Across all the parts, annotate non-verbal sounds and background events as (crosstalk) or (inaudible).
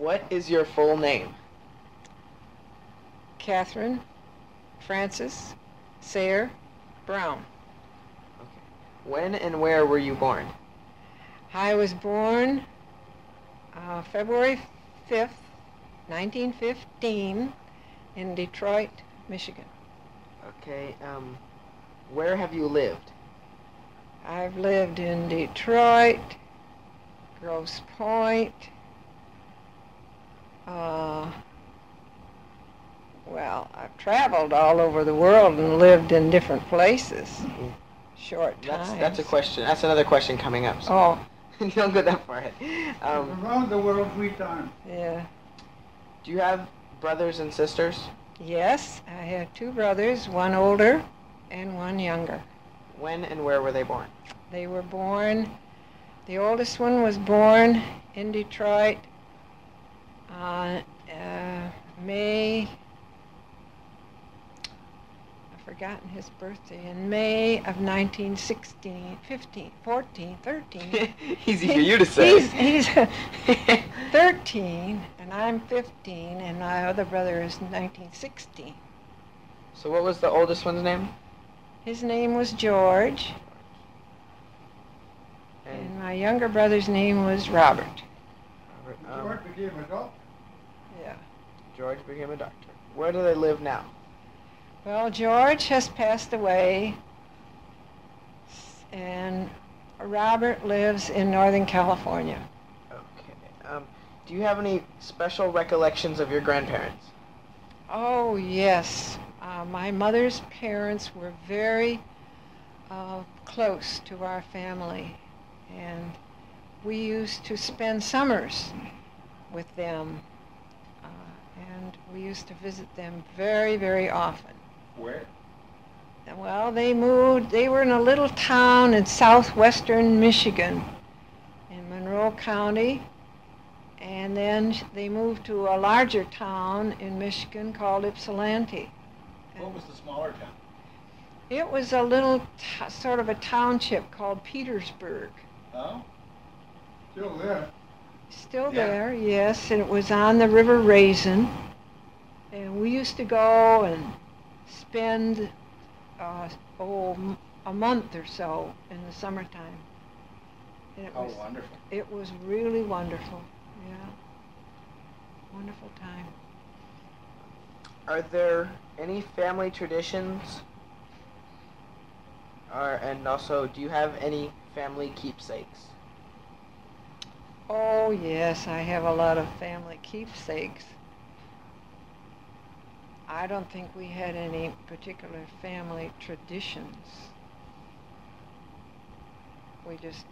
What is your full name? Katherine Frances Sayre Brown. When and where were you born? I was born uh, February 5th, 1915, in Detroit, Michigan. Okay, um, where have you lived? I've lived in Detroit, Grosse Pointe, uh, well, I've traveled all over the world and lived in different places. Short That's times. that's a question. That's another question coming up. So Oh, (laughs) don't go that far ahead. Um, Around the world three times. yeah. do you have brothers and sisters? Yes, I have two brothers, one older and one younger. When and where were they born? They were born, the oldest one was born in Detroit on uh, May, I've forgotten his birthday, in May of 1916, 15, 14, 13. (laughs) Easy for you to say. He's, he's (laughs) 13, and I'm 15, and my other brother is 1916. so what was the oldest one's name? His name was George, And and my younger brother's name was Robert. um, George became a doctor. Yeah. George became a doctor. Where do they live now? Well, George has passed away, and Robert lives in Northern California. Okay. Um, do you have any special recollections of your grandparents? Oh, yes. Uh, my mother's parents were very uh, close to our family, and we used to spend summers with them, we used to visit them very, very often. Where? Well, they moved, they were in a little town in southwestern Michigan, in Monroe County, and then they moved to a larger town in Michigan called Ypsilanti. What was the smaller town? It was a little t- sort of a township called Petersburg. Oh? Still there. Still Yeah. there, yes, and it was on the River Raisin. And we used to go and spend, uh, oh, a month or so in the summertime. And it How was, wonderful. it was really wonderful, yeah. Wonderful time. Are there any family traditions? Or, and also, do you have any family keepsakes? Oh, yes, I have a lot of family keepsakes. I don't think we had any particular family traditions. We just,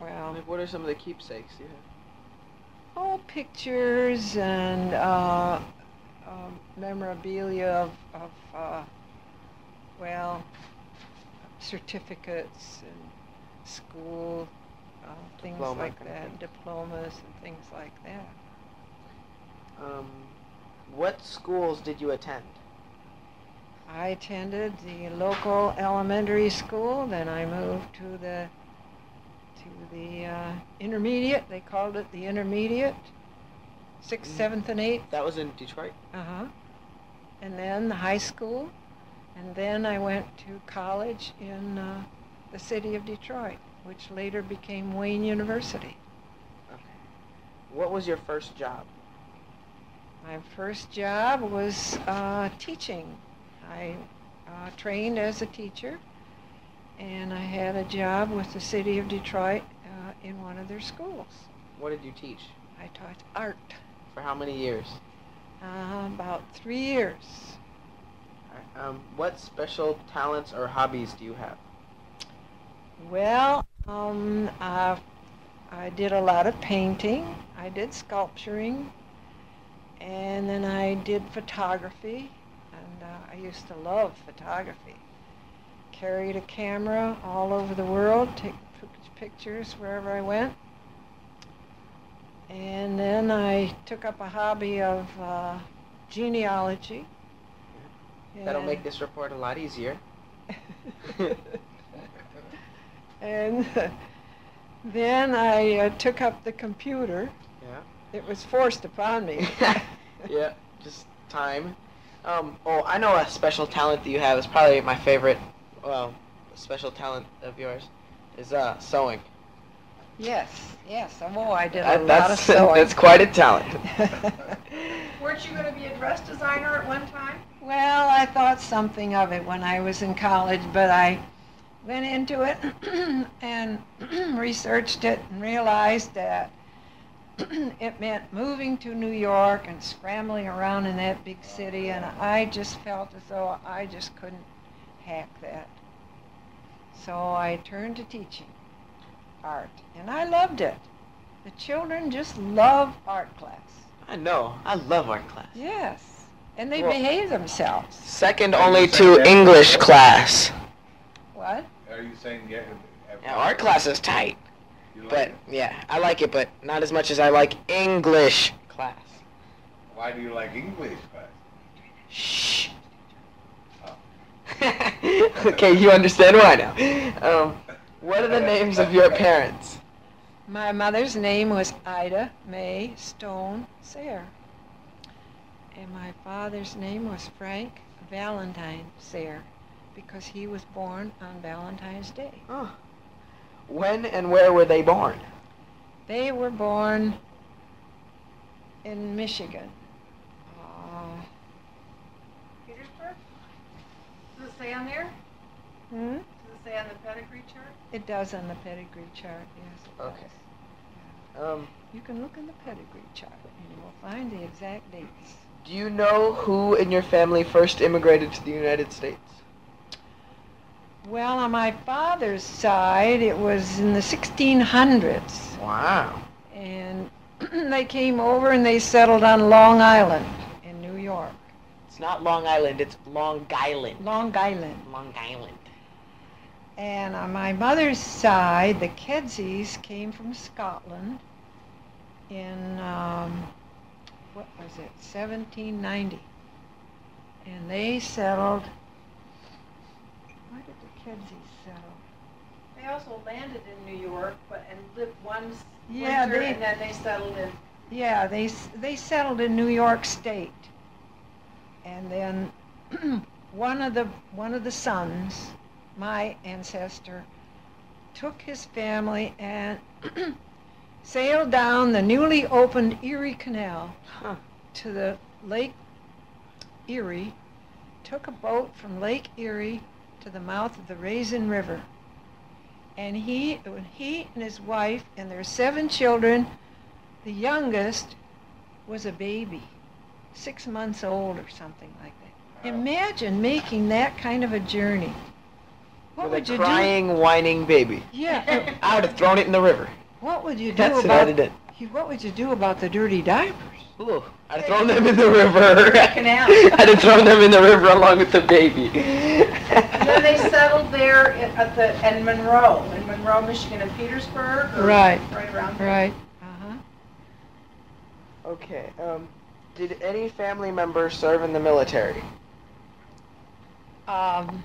well, Like, what are some of the keepsakes you have? oh, pictures and uh, um, memorabilia of, of uh, well, certificates and school uh, things Diploma like that, diplomas and things like that. Um, what schools did you attend? I attended the local elementary school, then I moved to the to the uh, intermediate. They called it the intermediate, sixth, Mm. seventh, and eighth. That was in Detroit. Uh huh. And then the high school, and then I went to college in uh, the city of Detroit, which later became Wayne University. Okay. What was your first job? My first job was uh, teaching. I uh, trained as a teacher, and I had a job with the city of Detroit uh, in one of their schools. What did you teach? I taught art For how many years? uh, about three years. Um, what special talents or hobbies do you have? Well, um, uh, I did a lot of painting. I did sculpturing, and then I did photography, and uh, I used to love photography. Carried a camera all over the world, take pictures wherever I went. And then I took up a hobby of uh, genealogy. That'll make this report a lot easier. (laughs) and (laughs) Then I uh, took up the computer. Yeah. It was forced upon me. (laughs) (laughs) yeah, just time. Um, oh, I know a special talent that you have. is probably my favorite. Well, special talent of yours is uh sewing. yes, yes. Oh, I did a That- lot of (laughs) sewing. that's quite a talent. Weren't you going to be a dress designer at one time? Well, I thought something of it when I was in college, but I went into it (clears throat) and (clears throat) researched it and realized that (clears throat) it meant moving to New York and scrambling around in that big city, and I just felt as though I just couldn't hack that. So I turned to teaching art, and I loved it. The children just love art class. I know. I love art class. Yes, and they Well- behave themselves. Second only to English class. What? Are you saying yeah? Yeah, art class is tight. You like But it? yeah, I like it, but not as much as I like English class. Why do you like English class? Shh. (laughs) okay, you understand why now. Um, what are the names of your parents? My mother's name was Ida May Stone Sayre. And my father's name was Frank Valentine Sayre because he was born on Valentine's Day. Oh. When and where were they born? They were born in Michigan. Uh, Petersburg? Does it say on there? hmm? Does it say on the pedigree chart? It does on the pedigree chart, yes. Okay. does. Um, You can look in the pedigree chart and you will find the exact dates. do you know who in your family first immigrated to the United States? Well, on my father's side, it was in the 1600s. Wow. And (clears throat) they came over and they settled on Long Island in New York. It's not Long Island, it's Long Island. Long Island. Long Island. And on my mother's side, the Kedseys came from Scotland in, um, what was it, 1790. And they settled, where did the Kedseys settle? They also landed in New York, but and lived one s- Yeah, winter, they- and then they settled in. Yeah, they they settled in New York State, and then (clears throat) one of the one of the sons, my ancestor, took his family and (clears throat) sailed down the newly opened Erie Canal Huh. to the Lake Erie, took a boat from Lake Erie to the mouth of the Raisin River, and he when he and his wife and their seven children the youngest was a baby, six months old or something like that. Imagine making that kind of a journey. What With would a you crying, whining baby. do? Yeah. (laughs) I would have thrown it in the river. what would you do That's what about? You- What would you do about the dirty diapers? Ooh, I'd have thrown them in the river. Canal. (laughs) I'd have thrown them in the river along with the baby. (laughs) And then they settled there i- at the, in Monroe, in Monroe, Michigan, in Petersburg? Right. Right around there. Right. Uh huh. Okay, um, did any family member serve in the military? Um.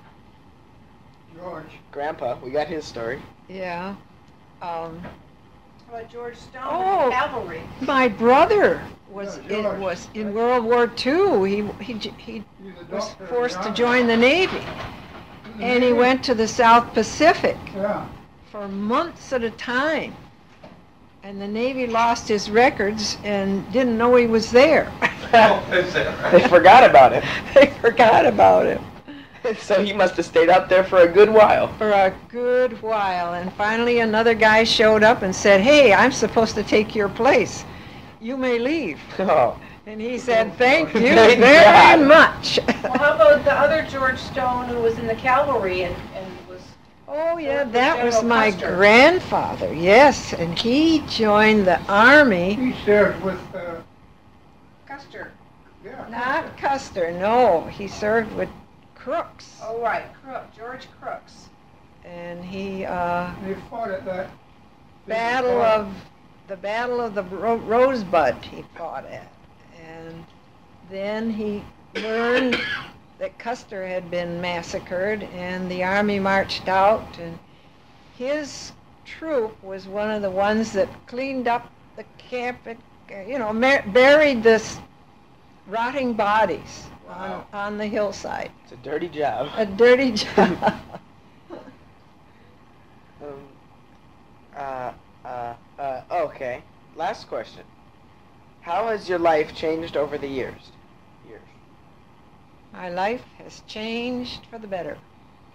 George. Grandpa, we got his story. Yeah. Um. How about George Stone, Oh. the cavalry? My brother was Yeah, in, was in World War II. He he he was forced to join the Navy, and he went to the South Pacific Yeah. for months at a time. And the Navy lost his records and didn't know he was there. Is that right? They forgot about him. (laughs) they forgot about him (laughs) so he must have stayed out there for a good while. for a good while. And finally, another guy showed up and said, Hey, I'm supposed to take your place. You may leave. (laughs) Oh, And he said, Thank (laughs) you Thank very God." much. Well, how about the other George Stone who was in the cavalry and, and was, Oh, yeah, was that was General my Custer. grandfather, yes. And he joined the Army. He served with, uh, Custer? yeah. Not Custer, no. He served with Crooks. Oh, right, Crook, George Crooks. And he, uh, They fought at that. Battle of, the Battle of the Ro- Rosebud he fought at. And then he learned that Custer had been massacred and the army marched out and his troop was one of the ones that cleaned up the camp and, you know, ma- buried this rotting bodies Wow. on, on the hillside. It's a dirty job. A dirty (laughs) job. Um, uh, uh, uh, okay. Last question. How has your life changed over the years? Years. My life has changed for the better.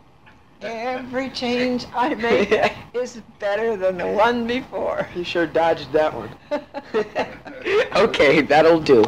(laughs) Every change I make (laughs) is better than the one before. You sure dodged that one. (laughs) okay, that'll do.